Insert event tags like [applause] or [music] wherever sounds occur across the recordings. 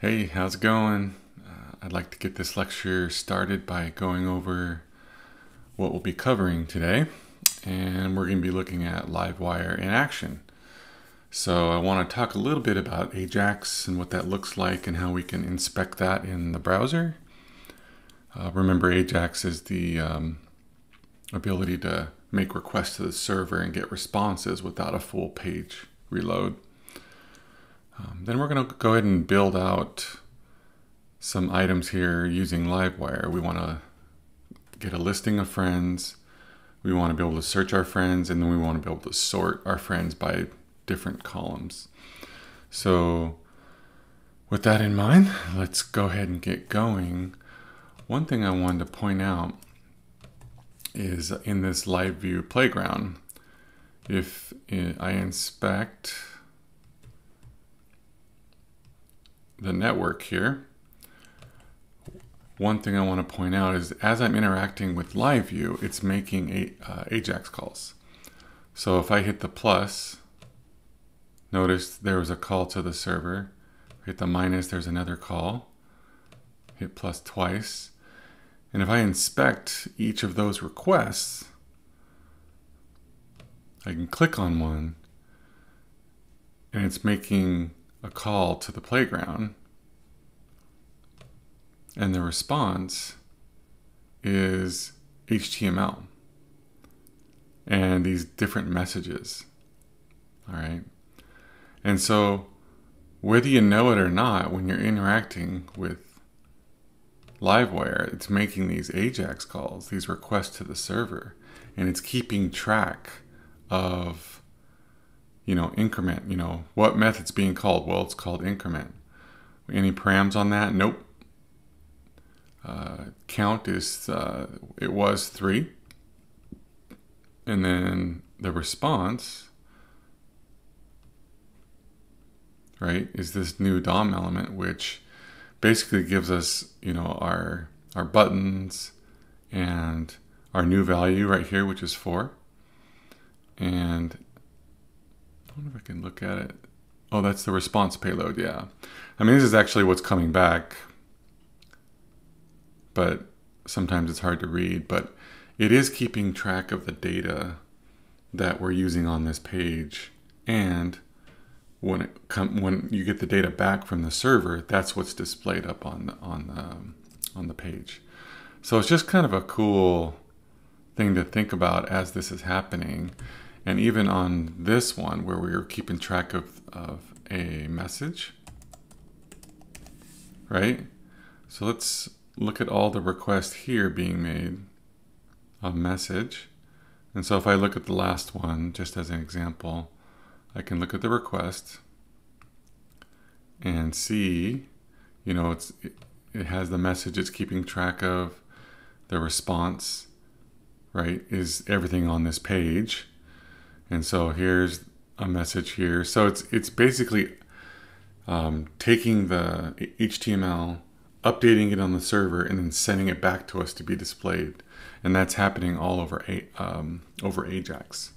Hey, how's it going? Uh, I'd like to get this lecture started by going over what we'll be covering today. And we're going to be looking at Livewire in action. So I want to talk a little bit about Ajax and what that looks like and how we can inspect that in the browser. Uh, remember, Ajax is the um, ability to make requests to the server and get responses without a full page reload. Um, then we're going to go ahead and build out some items here using Livewire. We want to get a listing of friends. We want to be able to search our friends, and then we want to be able to sort our friends by different columns. So with that in mind, let's go ahead and get going. One thing I wanted to point out is in this live view playground, if I inspect the network here, one thing I want to point out is as I'm interacting with live view, it's making a, uh, Ajax calls. So if I hit the plus, notice there was a call to the server. Hit the minus, there's another call. Hit plus twice. And if I inspect each of those requests, I can click on one and it's making a call to the playground, and the response is HTML and these different messages. All right. And so, whether you know it or not, when you're interacting with Livewire, it's making these AJAX calls, these requests to the server, and it's keeping track of you know, increment, you know, what method's being called? Well, it's called increment. Any params on that? Nope. Uh, count is, uh, it was three. And then the response, right, is this new DOM element, which basically gives us, you know, our, our buttons and our new value right here, which is four. And I wonder if I can look at it. Oh, that's the response payload, yeah. I mean, this is actually what's coming back, but sometimes it's hard to read. But it is keeping track of the data that we're using on this page. And when it come, when you get the data back from the server, that's what's displayed up on the, on the, on the page. So it's just kind of a cool thing to think about as this is happening. And even on this one, where we were keeping track of, of a message, right? So let's look at all the requests here being made of message. And so if I look at the last one, just as an example, I can look at the request and see, you know, it's it has the message it's keeping track of, the response, right, is everything on this page. And so here's a message here. So it's it's basically um, taking the HTML, updating it on the server, and then sending it back to us to be displayed. And that's happening all over um, over Ajax.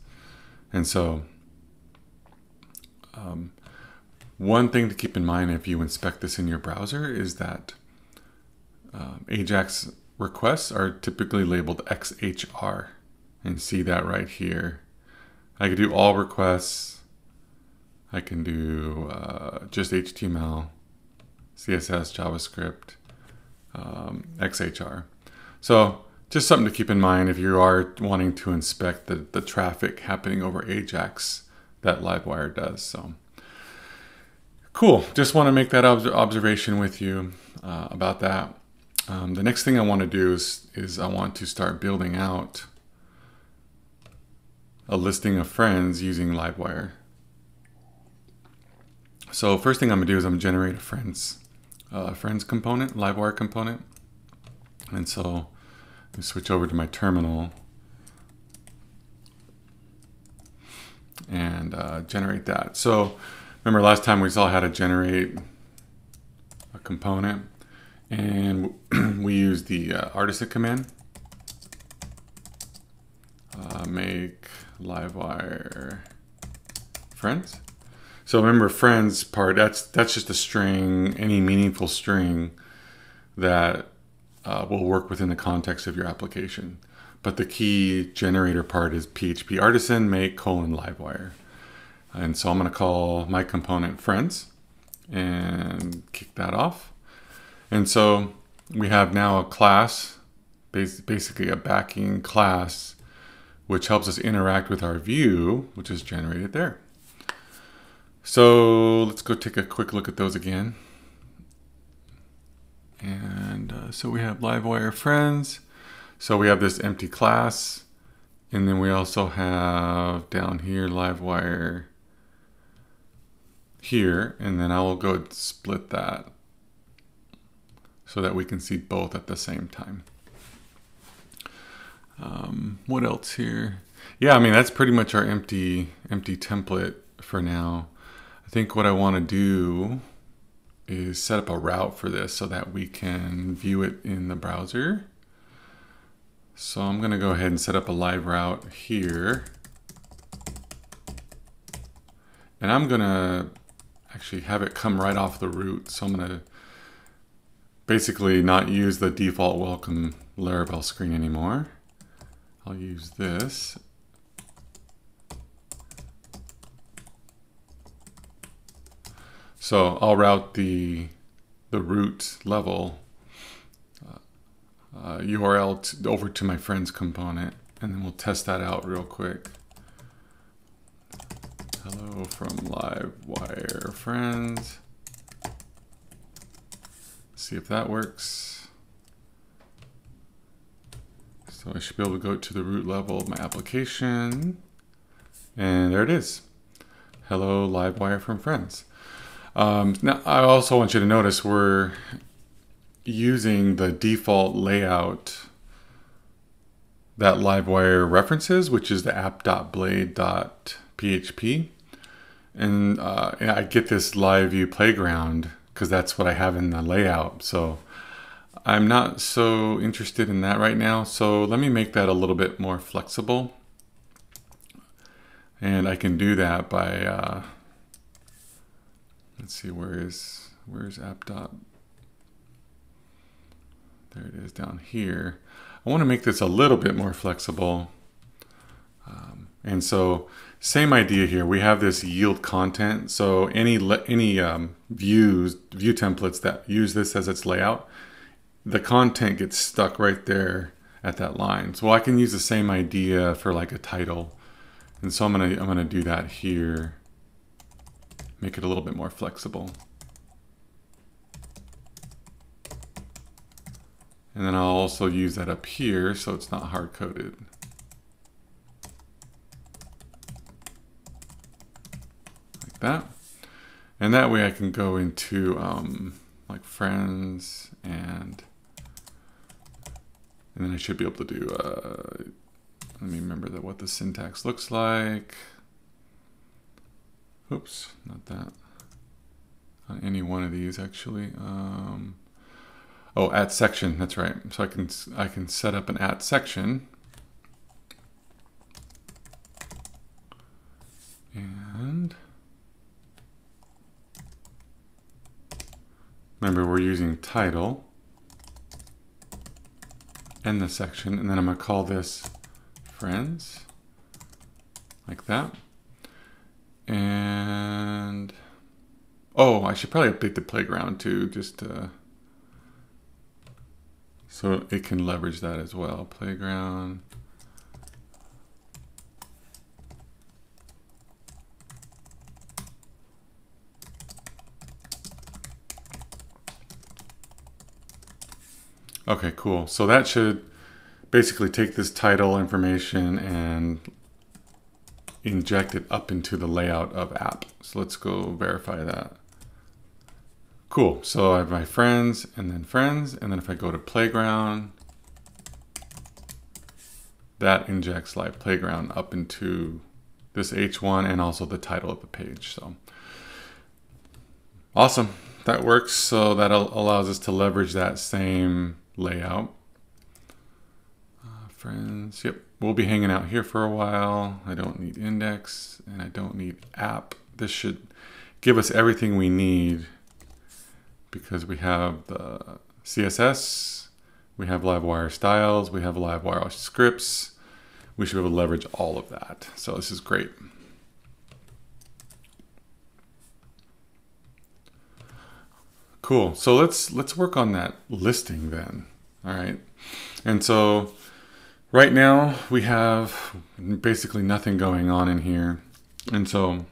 And so um, one thing to keep in mind if you inspect this in your browser is that uh, Ajax requests are typically labeled XHR. And see that right here. I could do all requests. I can do uh, just HTML, CSS, JavaScript, um, XHR. So just something to keep in mind if you are wanting to inspect the, the traffic happening over Ajax that Livewire does. So cool. Just want to make that ob observation with you uh, about that. Um, the next thing I want to do is, is I want to start building out a listing of friends using Livewire. So first thing I'm gonna do is I'm gonna generate a friends, uh, friends component, Livewire component. And so switch over to my terminal and uh, generate that. So remember last time we saw how to generate a component and [clears throat] we use the uh, artisan command. Uh, make Livewire friends. So remember friends part, that's that's just a string, any meaningful string that uh, will work within the context of your application. But the key generator part is PHP artisan make colon livewire. And so I'm going to call my component friends and kick that off. And so we have now a class, basically a backing class, which helps us interact with our view, which is generated there. So let's go take a quick look at those again. And uh, so we have Livewire friends. So we have this empty class. And then we also have down here Livewire here. And then I will go split that so that we can see both at the same time. Um, what else here? Yeah, I mean, that's pretty much our empty, empty template for now. I think what I want to do is set up a route for this so that we can view it in the browser. So I'm going to go ahead and set up a live route here. And I'm going to actually have it come right off the root. So I'm going to basically not use the default welcome Laravel screen anymore. I'll use this. So I'll route the the root level uh, uh, URL over to my friends component, and then we'll test that out real quick. Hello from Livewire friends. See if that works. So I should be able to go to the root level of my application. And there it is. Hello, Livewire from friends. Um, now, I also want you to notice we're using the default layout that Livewire references, which is the app.blade.php. And uh, I get this live view playground because that's what I have in the layout. So I'm not so interested in that right now. So let me make that a little bit more flexible. And I can do that by, uh, let's see, where is, where's app dot? There it is down here. I want to make this a little bit more flexible. Um, and so same idea here. We have this yield content. So any any um, views, view templates that use this as its layout, the content gets stuck right there at that line. So I can use the same idea for like a title. And so I'm gonna I'm gonna do that here. Make it a little bit more flexible. And then I'll also use that up here so it's not hard coded. Like that. And that way I can go into um, like friends and and then I should be able to do, uh, let me remember that what the syntax looks like. Oops, not that. On any one of these actually. Um, oh, at section, that's right. So I can, I can set up an at section. And Remember, we're using title and the section, and then I'm going to call this friends, like that. And, oh, I should probably update the playground too, just to, so it can leverage that as well. Playground. Okay, cool. So that should basically take this title information and inject it up into the layout of app. So let's go verify that. Cool. So I have my friends and then friends. And then if I go to playground, that injects live playground up into this H1 and also the title of the page. So awesome. That works. So that allows us to leverage that same layout. Uh, friends, yep, we'll be hanging out here for a while. I don't need index and I don't need app. This should, give us everything we need because we have the CSS, we have Livewire styles, we have Livewire scripts. We should be able to leverage all of that. So this is great. Cool. So let's let's work on that listing then. All right. And so right now we have basically nothing going on in here. And so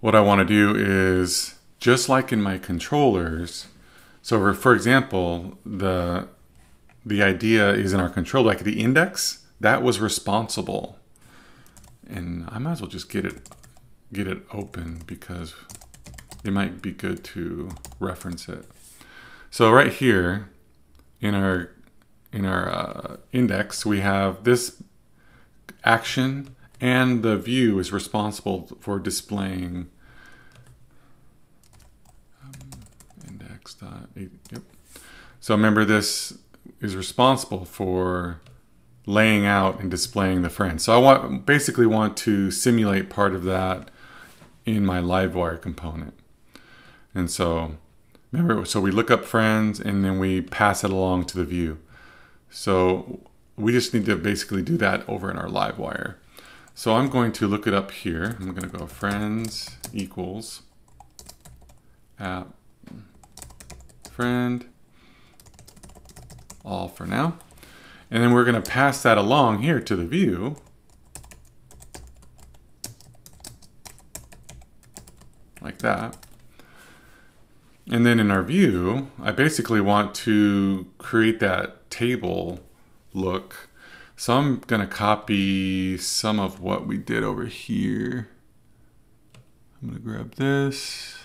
what I want to do is just like in my controllers. So for example, the the idea is in our controller, like the index, that was responsible. And I might as well just get it get it open because it might be good to reference it. So right here in our in our uh, index, we have this action and the view is responsible for displaying um, index dot yep. So remember this is responsible for laying out and displaying the friends. So I want basically want to simulate part of that in my Livewire component. And so remember, so we look up friends and then we pass it along to the view. So we just need to basically do that over in our Livewire. So I'm going to look it up here. I'm going to go friends equals app friend all for now. And then we're going to pass that along here to the view. Like that. And then in our view, I basically want to create that table look. So I'm going to copy some of what we did over here. I'm going to grab this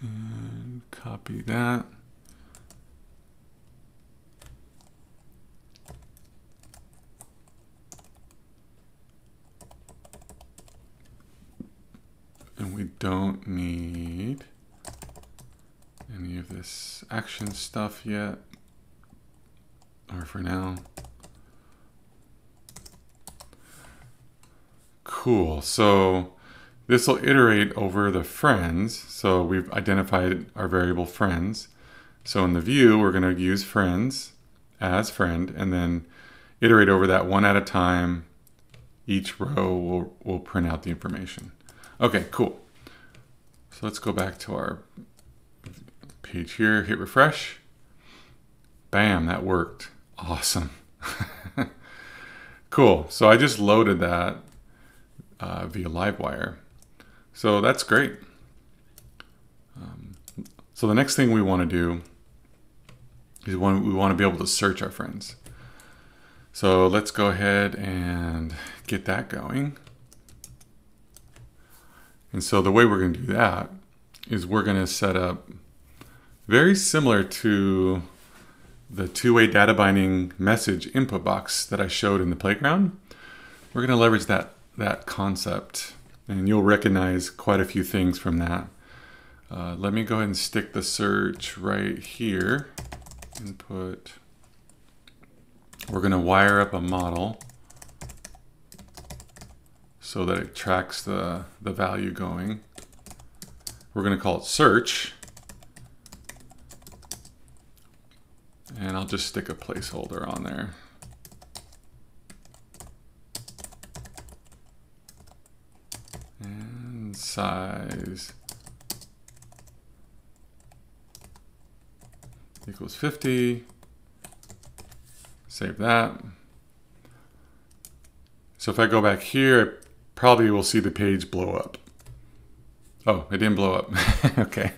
and copy that. And we don't need any of this action stuff yet, or for now. Cool, so this will iterate over the friends. So we've identified our variable friends. So in the view, we're gonna use friends as friend and then iterate over that one at a time. Each row will, will print out the information. Okay, cool. So let's go back to our page here, hit refresh. Bam, that worked. Awesome. [laughs] cool. So I just loaded that uh, via Livewire. So that's great. Um, so the next thing we want to do is we want to be able to search our friends. So let's go ahead and get that going. And so the way we're going to do that is we're going to set up very similar to the two-way data binding message input box that I showed in the playground. We're going to leverage that, that concept and you'll recognize quite a few things from that. Uh, let me go ahead and stick the search right here and put, we're going to wire up a model so that it tracks the, the value going. We're going to call it search. And I'll just stick a placeholder on there. And size equals 50. Save that. So if I go back here, probably will see the page blow up. Oh, it didn't blow up. [laughs] okay.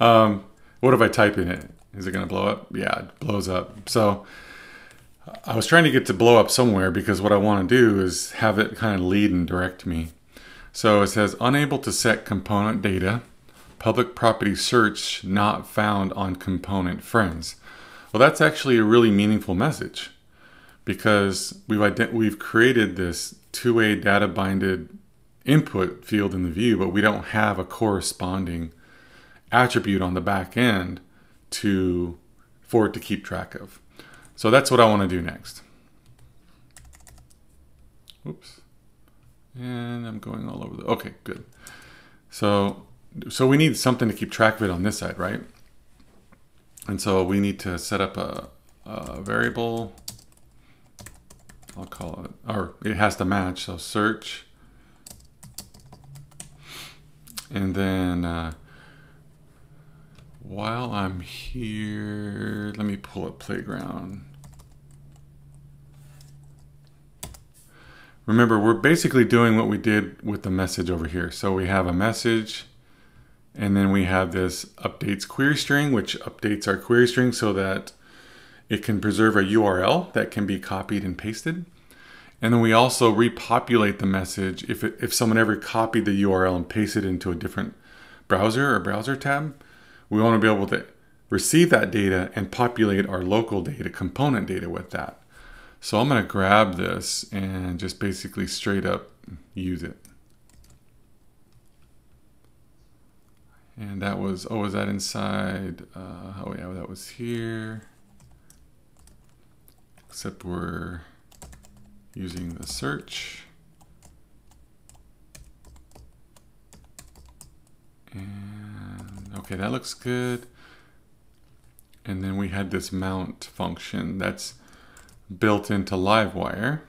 Um, what if I type in it? Is it going to blow up? Yeah, it blows up. So I was trying to get to blow up somewhere because what I want to do is have it kind of lead and direct me. So it says unable to set component data, public property search not found on component friends. Well, that's actually a really meaningful message because we've we've created this two-way data binded input field in the view, but we don't have a corresponding attribute on the back end to for it to keep track of. So that's what I want to do next. Oops. And I'm going all over the, okay, good. So, so we need something to keep track of it on this side, right? And so we need to set up a, a variable. I'll call it, or it has to match. So search. And then uh, while I'm here, let me pull up playground. Remember, we're basically doing what we did with the message over here. So we have a message, and then we have this updates query string, which updates our query string so that it can preserve a URL that can be copied and pasted. And then we also repopulate the message if, it, if someone ever copied the URL and pasted it into a different browser or browser tab. We want to be able to receive that data and populate our local data, component data with that. So I'm going to grab this and just basically straight up use it. And that was, oh, was that inside? Uh, oh yeah, that was here. Except we're using the search. And okay, that looks good. And then we had this mount function that's built into Livewire.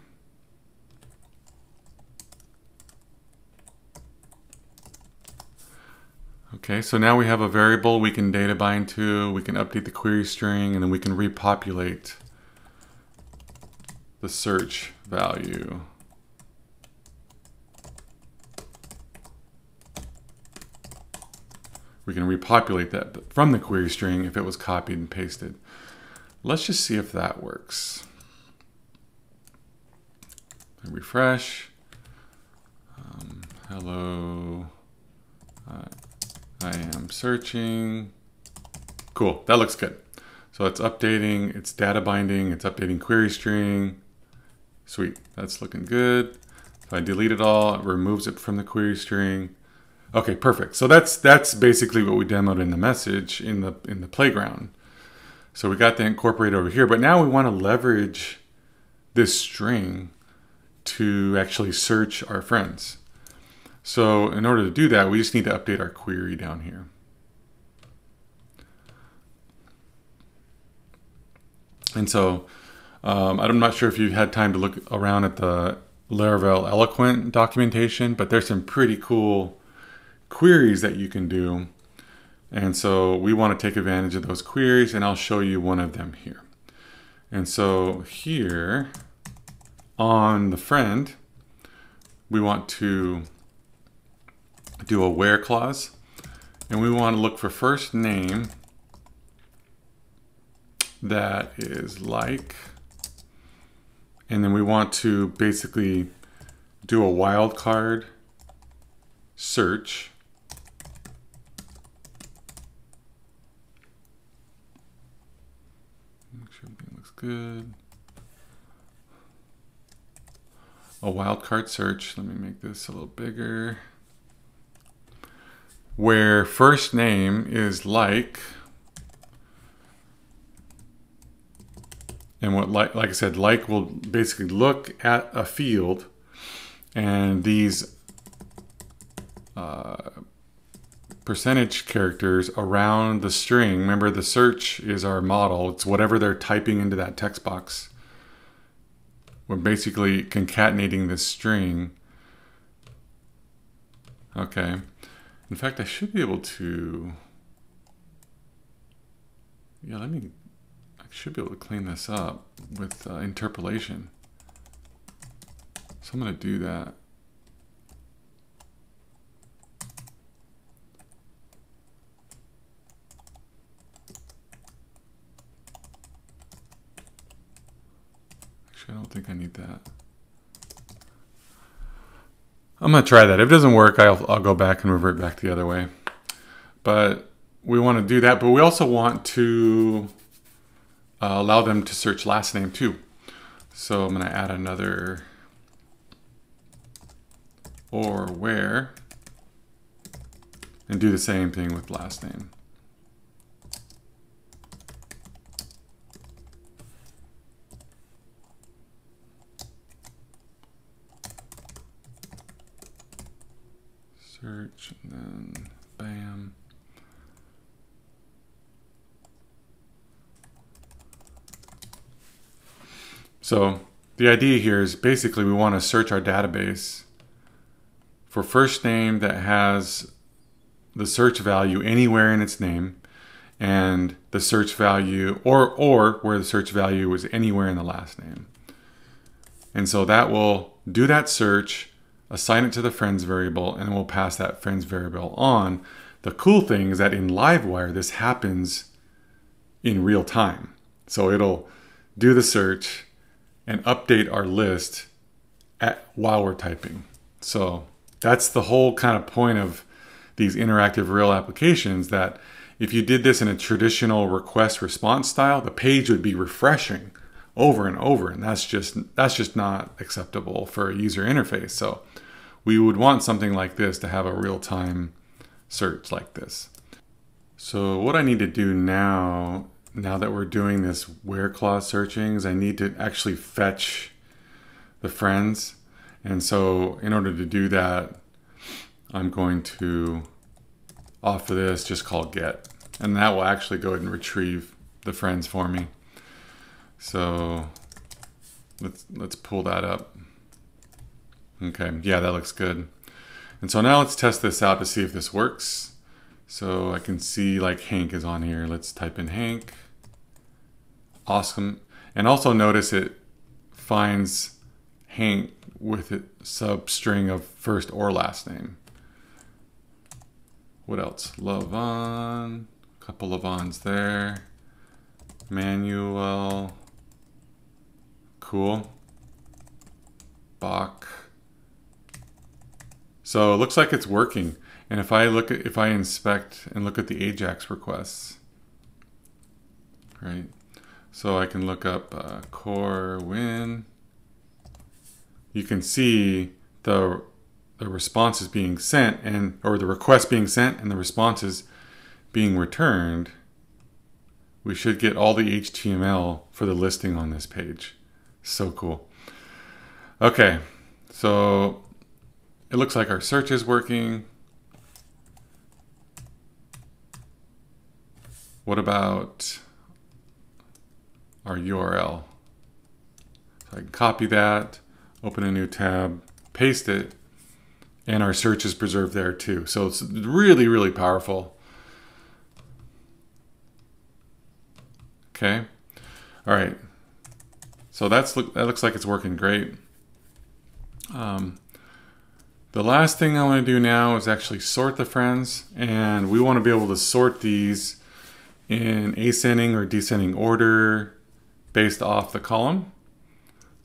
Okay, so now we have a variable we can data bind to, we can update the query string, and then we can repopulate the search value. We can repopulate that from the query string if it was copied and pasted. Let's just see if that works And refresh. Um, hello. Uh, I am searching. Cool, that looks good. So it's updating, it's data binding, it's updating query string. Sweet, that's looking good. If I delete it all, it removes it from the query string. Okay, perfect. So that's that's basically what we demoed in the message in the in the playground. So we got that incorporated over here, but now we want to leverage this string to actually search our friends. So in order to do that, we just need to update our query down here. And so um, I'm not sure if you had time to look around at the Laravel Eloquent documentation, but there's some pretty cool queries that you can do. And so we want to take advantage of those queries, and I'll show you one of them here. And so here, on the friend, we want to do a where clause. And we want to look for first name that is like. And then we want to basically do a wildcard search. Make sure everything looks good a wildcard search. Let me make this a little bigger. Where first name is like, and what like like I said, like will basically look at a field, and these uh, percentage characters around the string. Remember, the search is our model. It's whatever they're typing into that text box we're basically concatenating this string. Okay. In fact, I should be able to, yeah, let me, should be able to clean this up with uh, interpolation. So I'm going to do that. Actually, I don't think I need that. I'm going to try that. If it doesn't work, I'll, I'll go back and revert back the other way. But we want to do that, but we also want to uh, allow them to search last name too. So I'm going to add another or where and do the same thing with last name. Search and then So the idea here is basically we want to search our database for first name that has the search value anywhere in its name and the search value or or where the search value was anywhere in the last name. And so that will do that search, assign it to the friends variable, and we'll pass that friends variable on. The cool thing is that in Livewire, this happens in real time. So it'll do the search and update our list at, while we're typing. So that's the whole kind of point of these interactive real applications that if you did this in a traditional request response style, the page would be refreshing over and over and that's just that's just not acceptable for a user interface. So we would want something like this to have a real-time search like this. So what I need to do now now that we're doing this where clause searching is I need to actually fetch the friends. And so in order to do that, I'm going to, off of this, just call get. And that will actually go ahead and retrieve the friends for me. So let's, let's pull that up. Okay, yeah, that looks good. And so now let's test this out to see if this works. So I can see like Hank is on here. Let's type in Hank. Awesome. And also notice it finds Hank with a substring of first or last name. What else? Lavon. A couple of ons there. Manuel. Cool. Bach. So it looks like it's working. And if I look at, if I inspect and look at the Ajax requests, right? So I can look up uh, Corwin. You can see the the response is being sent and or the request being sent and the responses being returned. We should get all the HTML for the listing on this page. So cool. Okay, so it looks like our search is working. What about our URL? So I can copy that, open a new tab, paste it, and our search is preserved there too. So it's really, really powerful. Okay. All right. So that's look that looks like it's working great. Um, the last thing I want to do now is actually sort the friends, and we want to be able to sort these in ascending or descending order based off the column.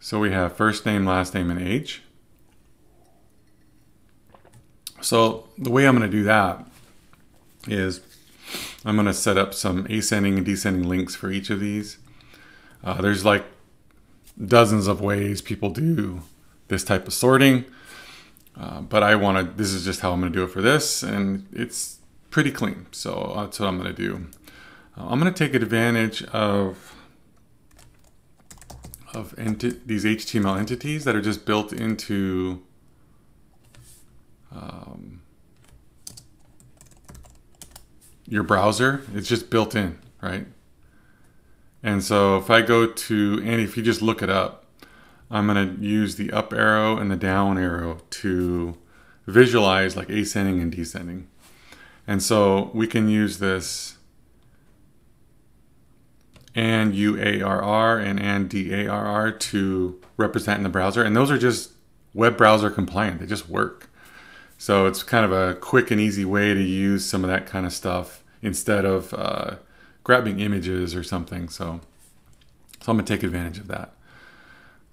So we have first name, last name, and age. So the way I'm going to do that is I'm going to set up some ascending and descending links for each of these. Uh, there's like dozens of ways people do this type of sorting. Uh, but I want to, this is just how I'm going to do it for this. And it's pretty clean. So that's what I'm going to do. Uh, I'm going to take advantage of, of these HTML entities that are just built into um, your browser. It's just built in, right? And so if I go to, and if you just look it up, I'm going to use the up arrow and the down arrow to visualize like ascending and descending. And so we can use this and UARR and and DARR to represent in the browser. And those are just web browser compliant. They just work. So it's kind of a quick and easy way to use some of that kind of stuff instead of uh, grabbing images or something. So, so I'm gonna take advantage of that.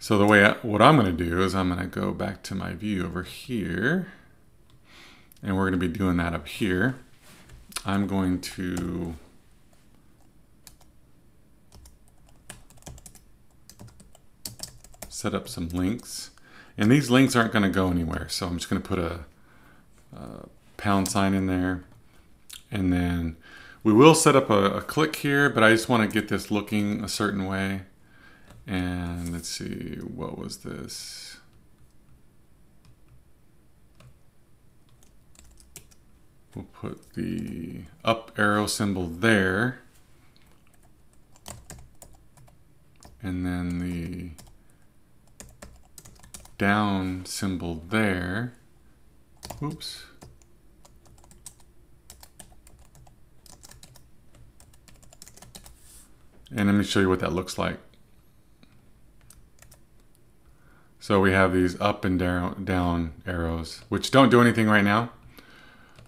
So the way, I, what I'm going to do is I'm going to go back to my view over here. And we're going to be doing that up here. I'm going to set up some links. And these links aren't going to go anywhere. So I'm just going to put a, a, pound sign in there. And then we will set up a, a click here, but I just want to get this looking a certain way. And let's see, what was this? We'll put the up arrow symbol there. And then the down symbol there. Oops. And let me show you what that looks like. So we have these up and down, down arrows, which don't do anything right now,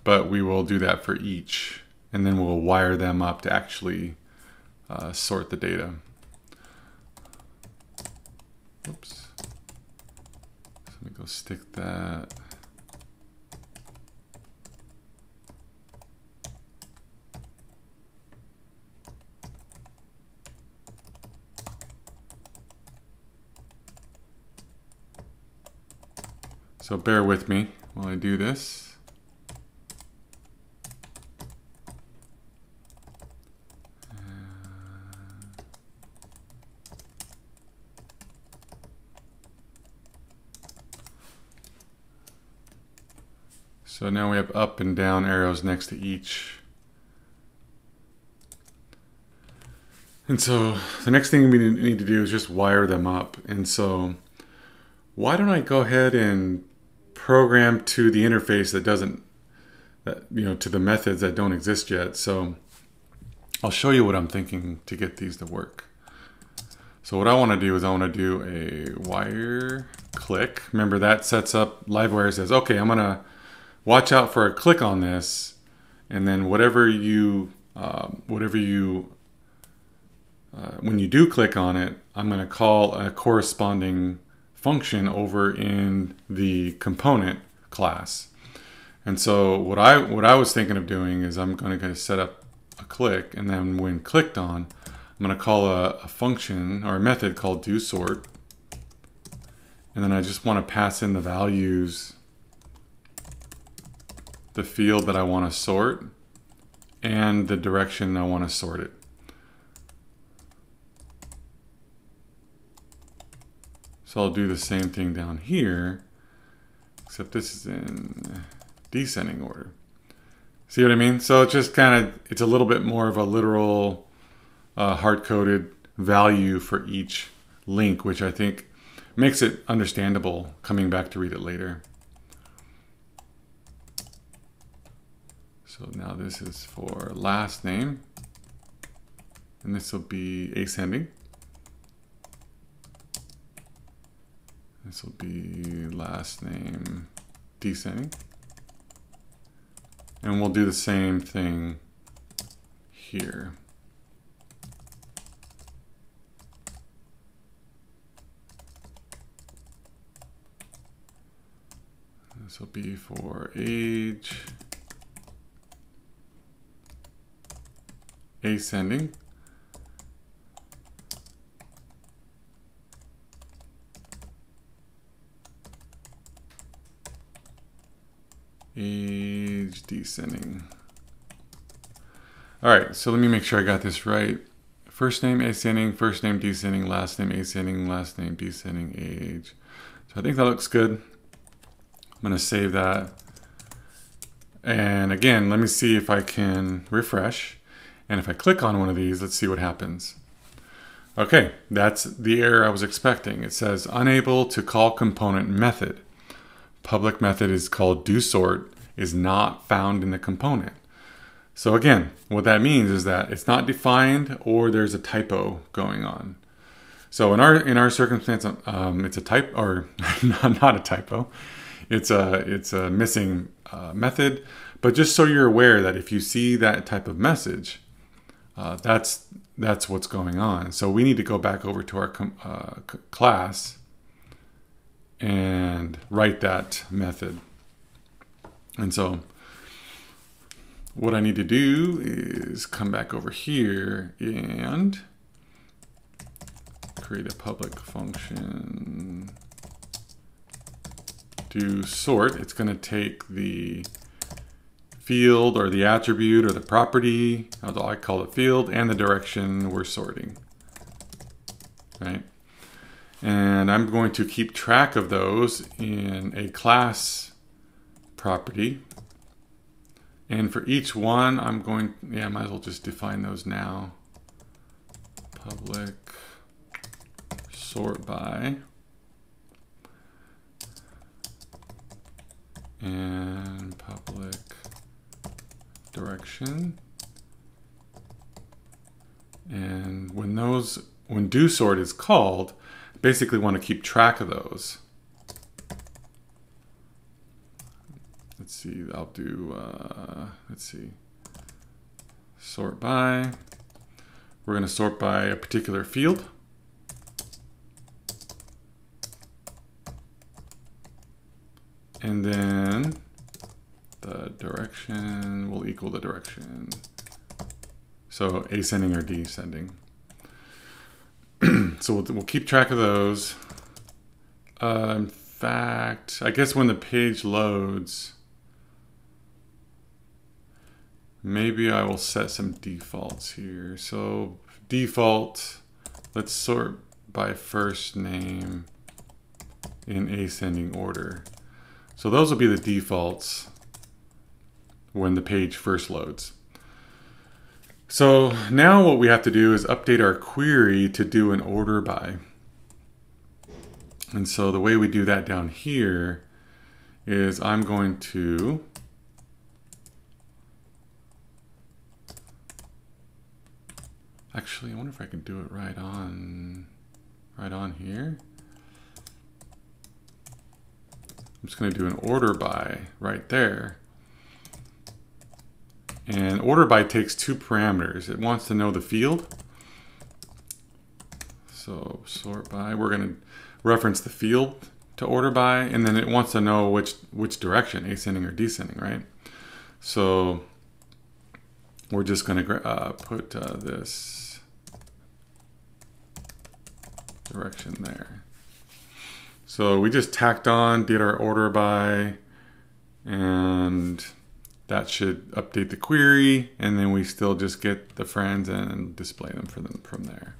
but we will do that for each. And then we'll wire them up to actually uh, sort the data. Oops. Let me go stick that. So bear with me while I do this. So now we have up and down arrows next to each. And so the next thing we need to do is just wire them up. And so why don't I go ahead and program to the interface that doesn't, that, you know, to the methods that don't exist yet. So I'll show you what I'm thinking to get these to work. So what I want to do is I want to do a wire click. Remember that sets up Livewire says, okay, I'm going to watch out for a click on this. And then whatever you, um, whatever you, uh, when you do click on it, I'm going to call a corresponding function over in the component class. And so what I what I was thinking of doing is I'm going to set up a click, and then when clicked on, I'm going to call a, a function or a method called do sort, and then I just want to pass in the values, the field that I want to sort, and the direction I want to sort it. So I'll do the same thing down here, except this is in descending order. See what I mean? So it's just kind of, it's a little bit more of a literal uh, hard-coded value for each link, which I think makes it understandable coming back to read it later. So now this is for last name, and this will be ascending. This will be last name descending. And we'll do the same thing here. This will be for age, ascending. Age descending. All right, so let me make sure I got this right. First name ascending, first name descending, last name ascending, last name descending, age. So I think that looks good. I'm gonna save that. And again, let me see if I can refresh. And if I click on one of these, let's see what happens. Okay, that's the error I was expecting. It says unable to call component method public method is called do sort is not found in the component. So again, what that means is that it's not defined or there's a typo going on. So in our in our circumstance, um, it's a type or [laughs] not a typo. It's a it's a missing uh, method. But just so you're aware that if you see that type of message, uh, that's that's what's going on. So we need to go back over to our uh, class and write that method. And so what I need to do is come back over here and create a public function do sort. It's going to take the field or the attribute or the property, although I call it field, and the direction we're sorting. Right? And I'm going to keep track of those in a class property. And for each one, I'm going, yeah, I might as well just define those now. Public sort by. and public direction. And when those, when do sort is called, basically want to keep track of those. Let's see, I'll do, uh, let's see, sort by. We're going to sort by a particular field. And then the direction will equal the direction. So ascending or descending. [clears throat] so we'll, we'll, keep track of those. Uh, in fact, I guess when the page loads, maybe I will set some defaults here. So default, let's sort by first name in ascending order. So those will be the defaults when the page first loads. So now what we have to do is update our query to do an order by. And so the way we do that down here is I'm going to actually I wonder if I can do it right on right on here. I'm just going to do an order by right there. And order by takes two parameters. It wants to know the field. So sort by, we're going to reference the field to order by, and then it wants to know which which direction, ascending or descending, right? So we're just going to uh, put uh, this direction there. So we just tacked on, did our order by, and that should update the query, and then we still just get the friends and display them for them from there.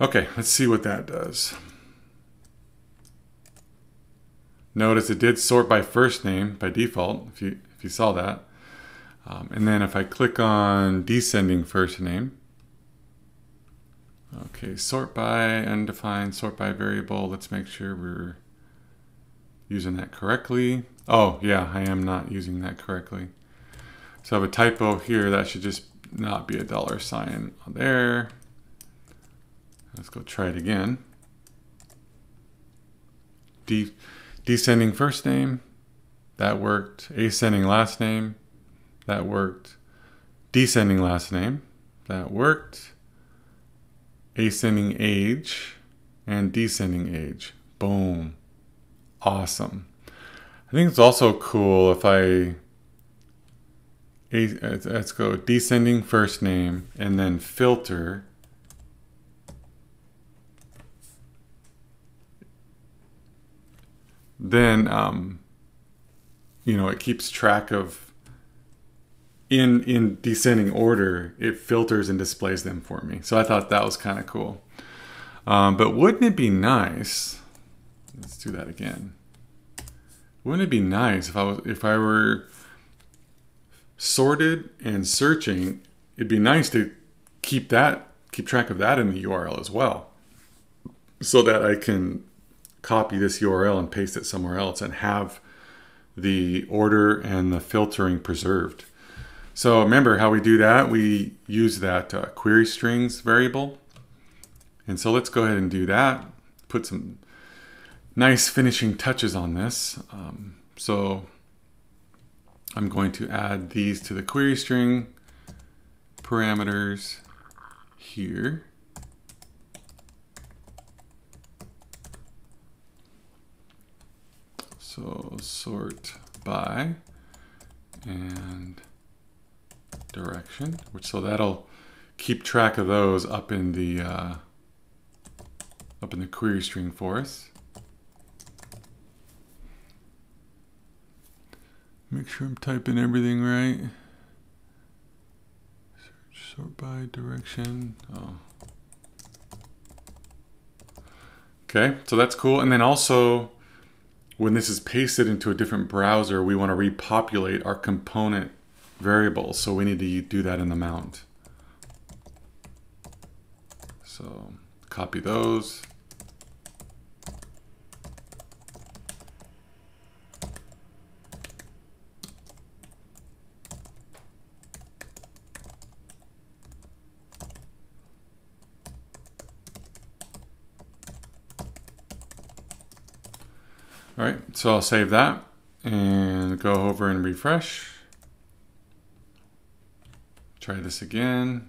Okay, let's see what that does. Notice it did sort by first name by default, if you, if you saw that. Um, and then if I click on descending first name, Okay, sort by undefined, sort by variable. Let's make sure we're using that correctly. Oh, yeah, I am not using that correctly. So I have a typo here. That should just not be a dollar sign there. Let's go try it again. De descending first name, that worked. Ascending last name, that worked. Descending last name, that worked ascending age and descending age. Boom. Awesome. I think it's also cool if I let's go descending first name and then filter then um, you know it keeps track of in in descending order, it filters and displays them for me. So I thought that was kind of cool. Um, but wouldn't it be nice? Let's do that again. Wouldn't it be nice if I was if I were sorted and searching? It'd be nice to keep that keep track of that in the URL as well, so that I can copy this URL and paste it somewhere else and have the order and the filtering preserved. So remember how we do that? We use that uh, query strings variable. And so let's go ahead and do that. Put some nice finishing touches on this. Um, so I'm going to add these to the query string parameters here. So sort by and direction, which so that'll keep track of those up in the uh, up in the query string for us. Make sure I'm typing everything right. Search sort by direction. Oh. Okay, so that's cool. And then also, when this is pasted into a different browser, we want to repopulate our component variables, so we need to do that in the mount. So copy those. All right, so I'll save that and go over and refresh. Try this again.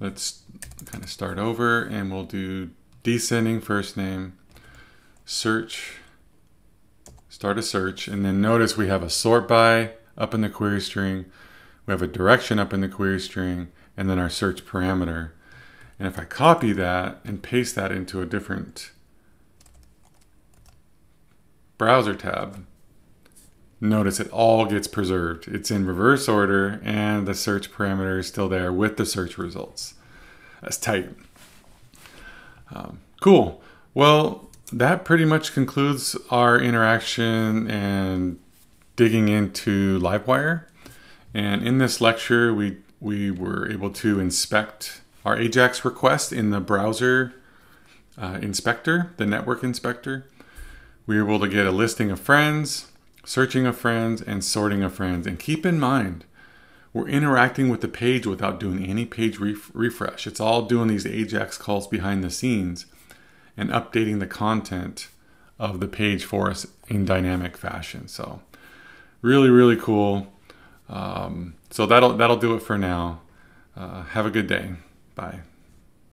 Let's kind of start over and we'll do descending first name, search, start a search, and then notice we have a sort by up in the query string, we have a direction up in the query string, and then our search parameter. And if I copy that and paste that into a different browser tab, notice it all gets preserved. It's in reverse order and the search parameter is still there with the search results. That's tight. Um, cool. Well, that pretty much concludes our interaction and digging into Livewire. And in this lecture, we, we were able to inspect our AJAX request in the browser uh, inspector, the network inspector. We were able to get a listing of friends, searching of friends, and sorting of friends. And keep in mind, we're interacting with the page without doing any page ref refresh. It's all doing these AJAX calls behind the scenes and updating the content of the page for us in dynamic fashion. So really, really cool. Um, so that'll that'll do it for now. Uh, have a good day. Bye.